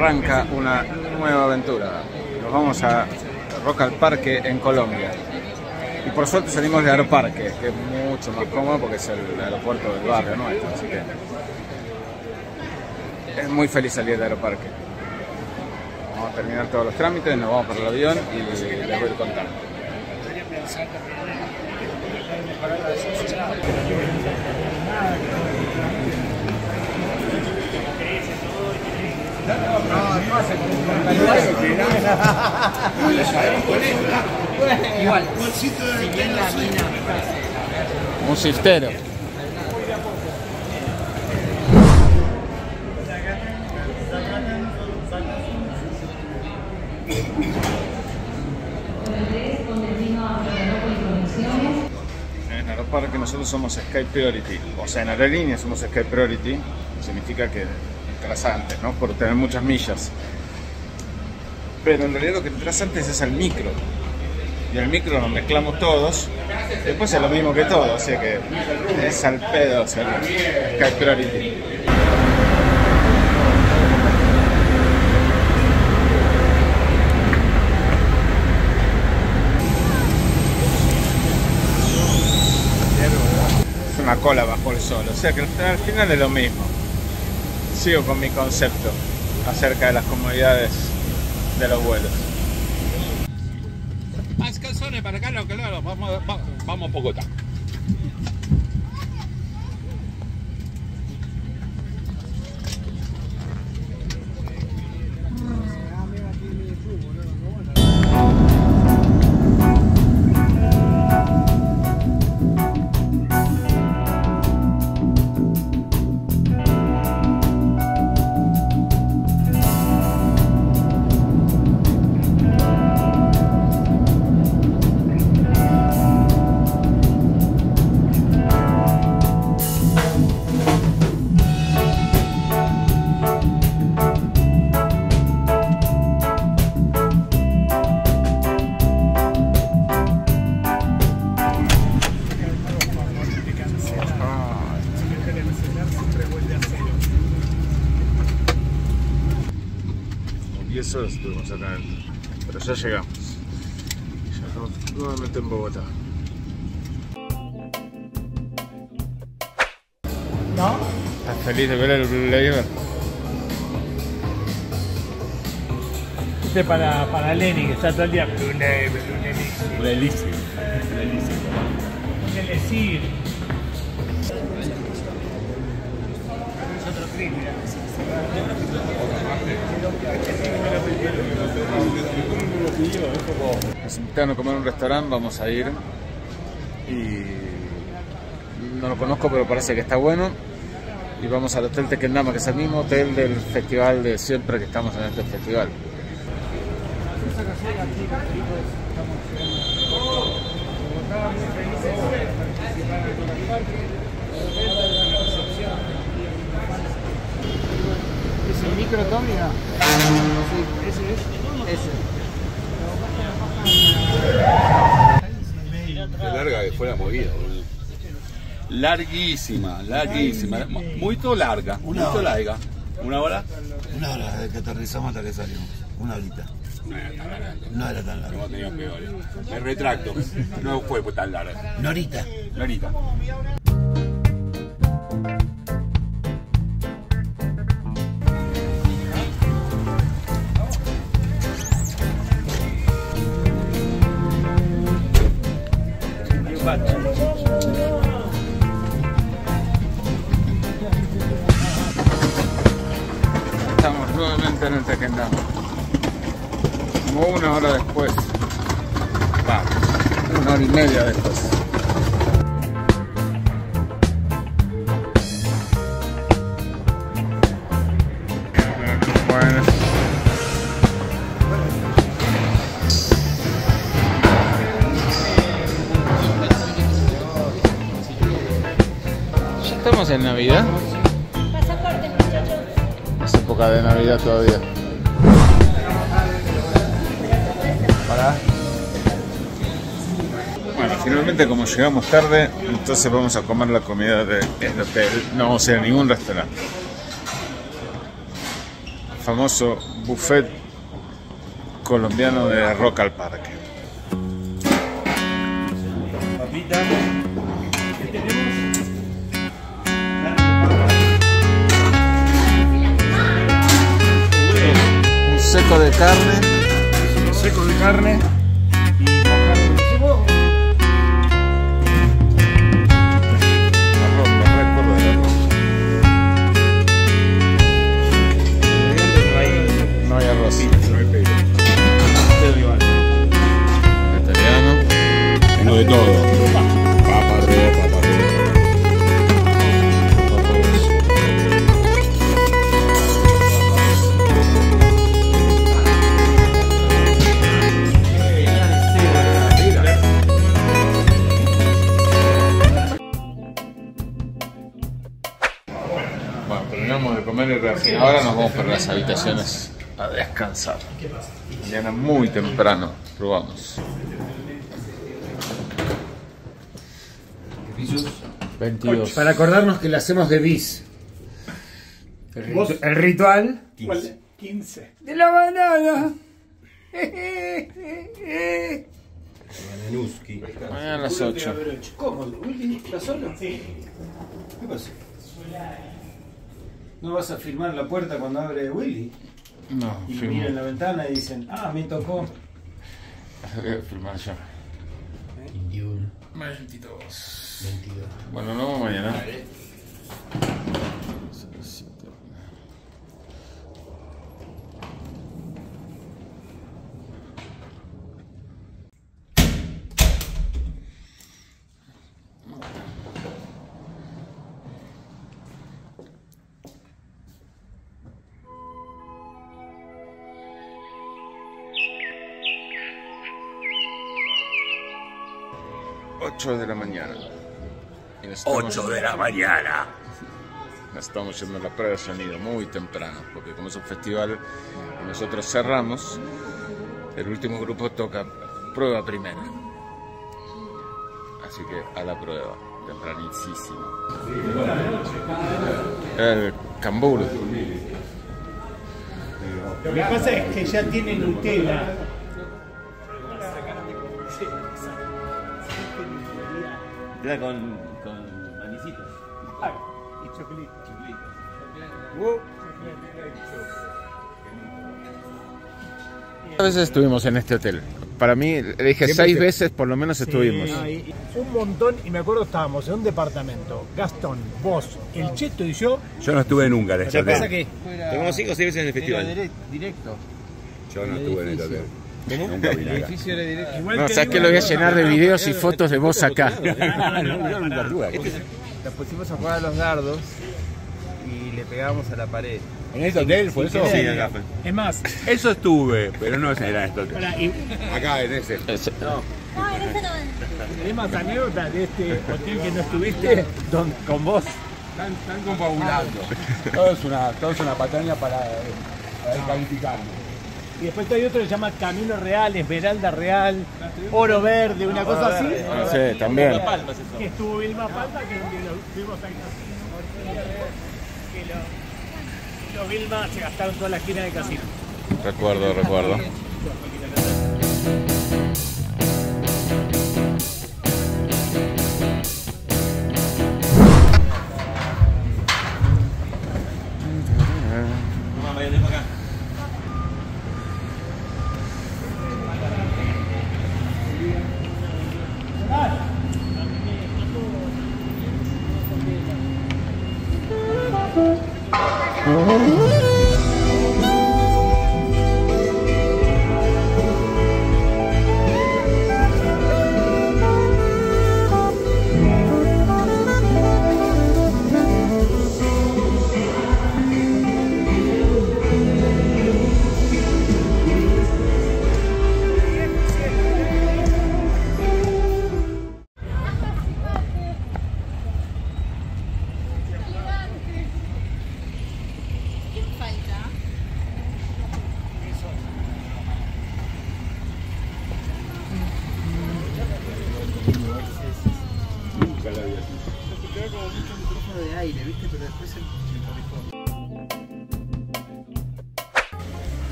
arranca una nueva aventura. Nos vamos a Rock al Parque en Colombia. Y por suerte salimos de Aeroparque, que es mucho más cómodo porque es el aeropuerto del barrio nuestro, así que es muy feliz salir de Aeroparque. Vamos a terminar todos los trámites, nos vamos para el avión y les voy a ir Igual, Un ciftero. En Aeroparque nosotros somos Sky Priority, o sea, en aerolínea somos Sky Priority, significa que entras antes, ¿no? Por tener muchas millas. Pero en realidad lo que entras antes es al micro. Y al micro nos mezclamos todos. Después es lo mismo que todo, o sea que es al pedo Sky Priority. Es una cola bajo el sol, o sea que al final es lo mismo. Sigo con mi concepto acerca de las comodidades de los vuelos. Más calzones para acá, lo que lo vamos, vamos, vamos a Bogotá. Ya llegamos. Ya estamos nuevamente en Bogotá. ¿No? ¿Estás feliz de ver el Blue Label? Este para, para Lenny, que está todo el día. Blue Label, Blue. Es otro mira. Nos invitaron a comer en un restaurante, vamos a ir. Y no lo conozco, pero parece que está bueno. Y vamos al Hotel Tequendama, que es el mismo hotel del festival de siempre que estamos en este festival. ¿Es el micro Tommy? no? Sí, ese es. Ese. Qué larga que fue la movida, boludo. Larguísima, larguísima. Muy larga, muy larga. ¿Una hora? Una hora desde que aterrizamos hasta que salimos. Una horita. No era tan larga. No era tan peores. Me retracto. No fue tan larga. Una horita. Tequendama. Como una hora después. Va, una hora y media después. Bueno. Ya estamos en Navidad. Pasaporte, muchachos. Es época de Navidad todavía. Bueno, finalmente como llegamos tarde, entonces vamos a comer la comida del hotel. No vamos a ir a ningún restaurante. famoso buffet colombiano de Rock al Parque. Papita. Un seco de carne. Seco de carne. De todo. Arroz. Bueno, terminamos de comer y reaccionar. Ahora nos vamos para las habitaciones a descansar. Mañana muy temprano. Probamos. 22. Para acordarnos que lo hacemos de bis. El, ritu- el ritual 15. de la banana. Mañana a las 8. ¿Cómo? ¿Willy? ¿Estás solo? Sí. ¿Qué pasa? ¿No vas a filmar la puerta cuando abre Willy? No, Y miran la ventana y dicen, ah, me tocó. Voy a filmar yo. 22. Bueno, nos vemos mañana. Ocho de la mañana. 8 de la mañana. Estamos yendo a la prueba de sonido muy temprano, porque como es un festival nosotros cerramos, el último grupo toca prueba primera. Así que a la prueba, tempranísimo. El cambur. Lo que pasa es que ya tiene Nutella. Era con, con manicitos. Y chocolate. ¿Cuántas veces estuvimos en este hotel? Para mí, le dije seis veces por lo menos estuvimos. Un montón, y me acuerdo estábamos en un departamento. Gastón, vos, el Cheto y yo. Yo no estuve nunca en este que pasa hotel. que tuvimos cinco o seis veces en el festival. Directo. Yo no estuve en este hotel. Nunca acá. era directo. Igual No, ¿sabes que lo voy a llenar de videos y fotos de vos acá? Nunca. Nos pusimos a jugar a los dardos y le pegábamos a la pared. ¿En este hotel fue eso? Sí, acá fue. Es más, Eso estuve, pero no era en este hotel. Acá, en ese. No, en ese no. es más anécdota de este hotel que no estuviste don- con vos. Están, están confabulando. Todo es una, todo es una patraña para, para descalificarme. Y después hay otro que se llama Camino Real, Esmeralda Real, Oro Verde, una cosa así. Sí, también. Que estuvo Vilma Palma, que lo fuimos al casino. Que lo- los Vilma se gastaron toda la esquina del casino. Recuerdo, recuerdo.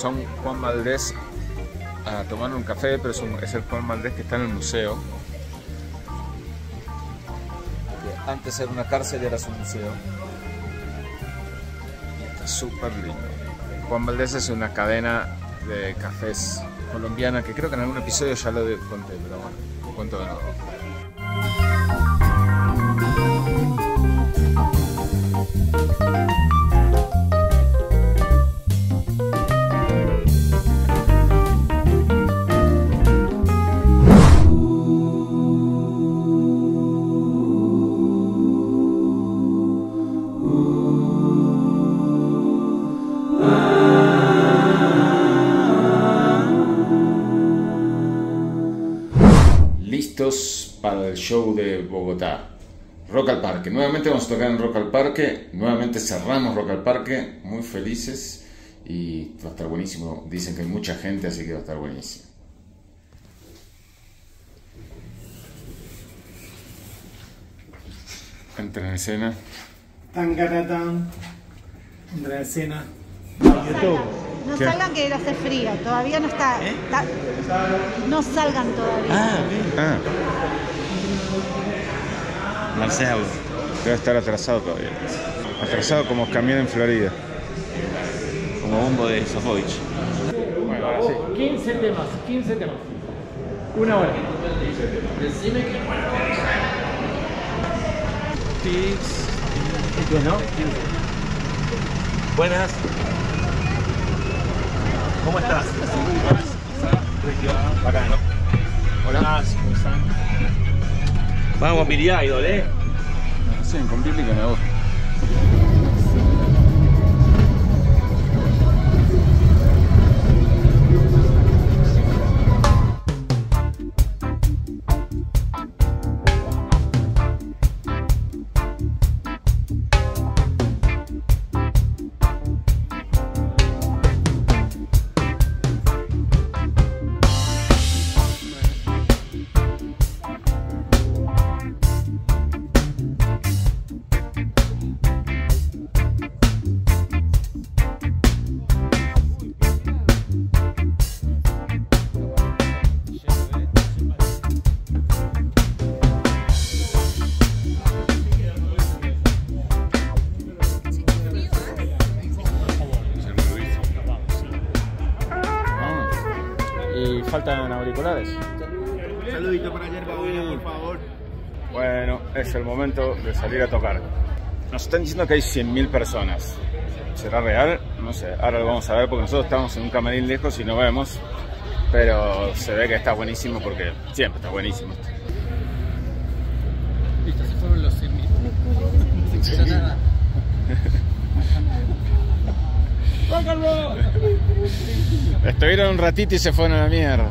Vinimos a un Juan Valdés a tomar un café, pero es, el Juan Valdés que está en el museo. Antes era una cárcel y ahora es un museo. Y está súper lindo. Juan Valdés es una cadena de cafés colombiana que creo que en algún episodio ya lo conté, pero bueno, lo cuento de nuevo. Para el show de Bogotá. Rock al Parque. Nuevamente vamos a tocar en Rock al Parque. Nuevamente cerramos Rock al Parque. Muy felices. Y va a estar buenísimo. Dicen que hay mucha gente, así que va a estar buenísimo. Entra en escena. Tangaratán. Entra en escena. No ¿Qué? salgan que hace frío, todavía no está, está- No salgan todavía. Ah, bien. Ah, Marcelo. debe estar atrasado todavía. Atrasado como camión en Florida. Como bombo de Sofovich. Bueno, ahora sí. 15 temas, 15 temas. Una hora. ¿no? Buenas. ¿Cómo estás? Bacano. Hola. Vamos, Billy Idol, ¿eh? Sí, con bíblica me gusta. Es el momento de salir a tocar. Nos están diciendo que hay 100.000 personas. ¿Será real? No sé, ahora lo vamos a ver porque nosotros estamos en un camarín lejos y no vemos. Pero se ve que está buenísimo porque siempre está buenísimo. Listo, se fueron los 100 Estuvieron un ratito y se fueron a la mierda.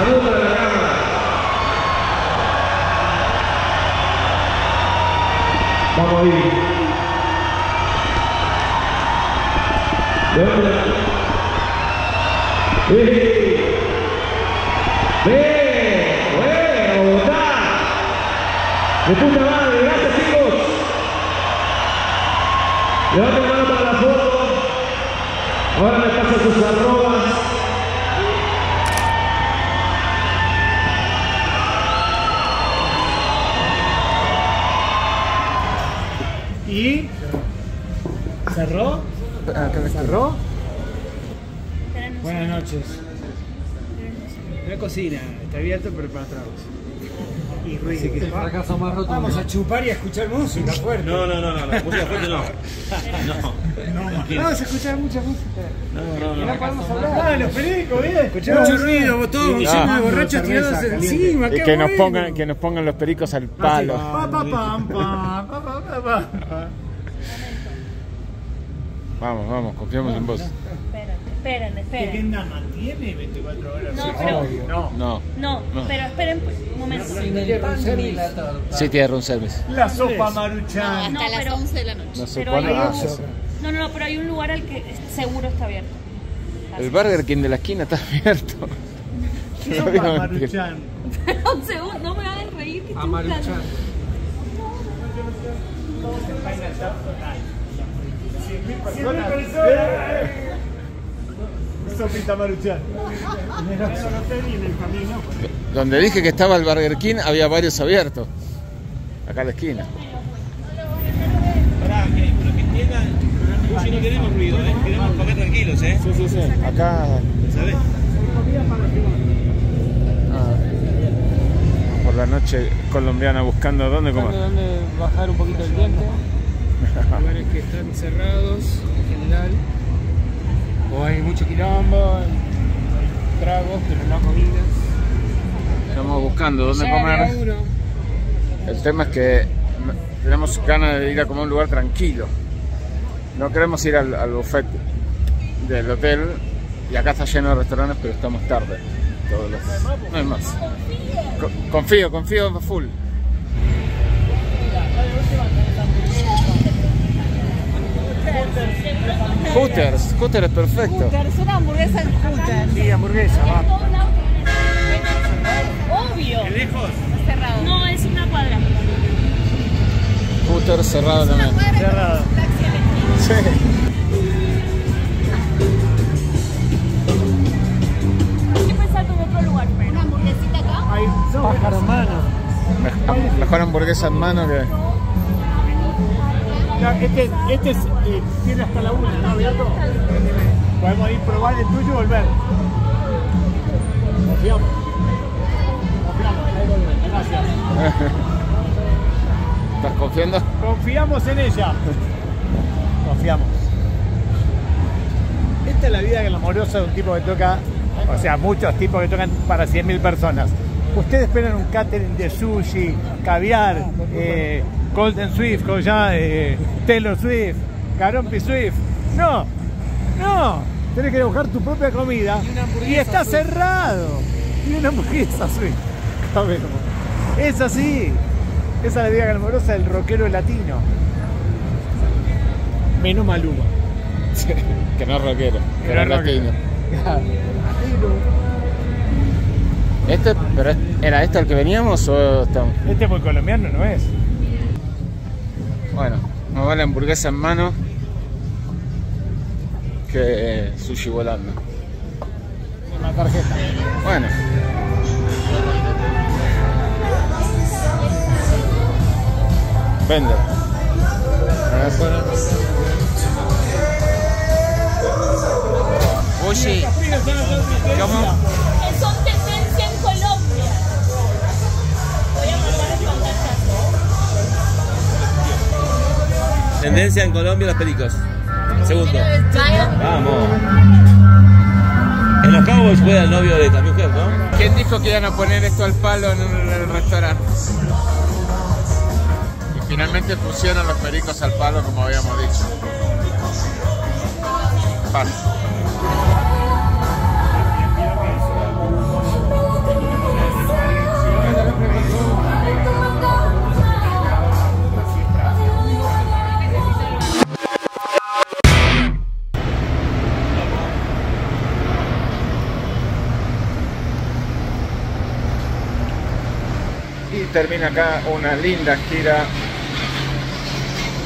Saludos para la cámara. Vamos a ir. ¡Sí! ¡Bien! ¡Bueno, Bogotá! ¡De puta madre! ¡Gracias, chicos! Levanten mano para la foto. Ahora me paso sus arrobas. ¿Cerró? ¿Cerró? Buenas noches. La cocina está abierta pero para tragos. Y ruido. fracaso más rotundo. Vamos a chupar y a escuchar música fuerte. No, no, no, no, la música fuerte no. No, Vamos a escuchar mucha música. no, no. No podemos hablar. Ah, los pericos, bien. Escuchamos. Mucho ruido, todos llenos de borrachos tirados encima. Y que nos pongan, que nos pongan los pericos al palo. Pa, pa, pam, pam, pa, pa, pa, pa. Vamos, vamos, confiamos en vos. Esperen, esperen, ¿Qué esperen. tienda mantiene 24 horas? No, Sí. pero- No. No, No, No. pero esperen un momento. sí tiene room service. La sopa maruchan. No, pero, No sé pero cuál. hay Ah, un- no, no, no, pero hay un lugar al que seguro está abierto. el Burger King de la esquina está abierto. No mentira. maruchan. Pero un segundo, no me hagan reír que estoy buscando. Sopita maruchan. En el hotel y en el camino. Donde dije que estaba el Burger King, había varios abiertos. Acá a la esquina. Pará, que, pero que entiendan. Si no queremos ruido, ¿eh? Queremos comer tranquilos, ¿eh? Sí, sí, sí. Acá. ¿Sabes? ah, por la noche colombiana buscando dónde comer. dónde bajar un poquito el diente. Lugares que están cerrados en general. O hay mucho quilombo, tragos, pero no comidas. Estamos buscando dónde Ya comer. El tema es que tenemos ganas de ir a comer a un lugar tranquilo. No queremos ir al, al buffet del hotel y acá está lleno de restaurantes, pero estamos tarde. Todos los- No hay más. Co- Confío, confío full. Hooters, Hooters es perfecto. Es una hamburguesa en Hooters. Sí, hamburguesa, va. Obvio. lejos? Cerrado. No, es una cuadra. Hooters cerrado también. Cerrado. Sí. Estoy pensando en otro lugar, pero. Una hamburguesita acá. Hay pájaro mano. Mej- Mejor hamburguesa en mano que. Este, este es, eh, tiene hasta la una, ¿no, Beato? Podemos ir probar el tuyo y volver. Confiamos. Confiamos. Ahí volvemos. Gracias. ¿Estás confiando? Confiamos en ella. Confiamos. Esta es la vida glamorosa de un tipo que toca, o sea, muchos tipos que tocan para 100.000 personas. Ustedes esperan un catering de sushi, caviar, eh, Golden Swift, como se llama, eh, Taylor Swift, Carompi Swift. No, no. Tienes que buscar tu propia comida y está cerrado. Y una hamburguesa Swift. Es así. Esa es la vida glamorosa del rockero latino. Menos Maluma. Que no es rockero, que no es latino. Este, pero ¿Era este el que veníamos o estamos? Este muy colombiano, ¿no es? Bueno, más vale hamburguesa en mano que sushi volando. Una tarjeta. Bueno. Vende. Sushi. ¿Cómo? Tendencia en Colombia los pericos. Segundo. Vamos. En los Cowboys juega el novio de Camille ¿no? ¿Quién dijo que iban a poner esto al palo en el restaurante? Y finalmente pusieron los pericos al palo como habíamos dicho. Pan. Termina acá una linda gira,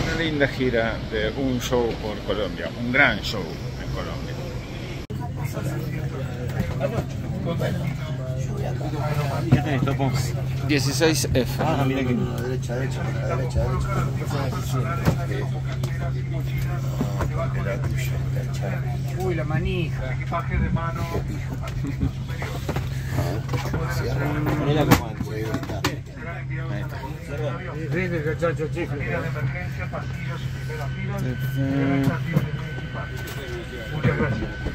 una linda gira de un show por Colombia, un gran show en Colombia. 16F. Ah, mira que. Derecha, derecha, derecha, derecha. Era tuya, derecha. Uy, la manija. Cierra. Ponela como antes, ahí está. Chico. F.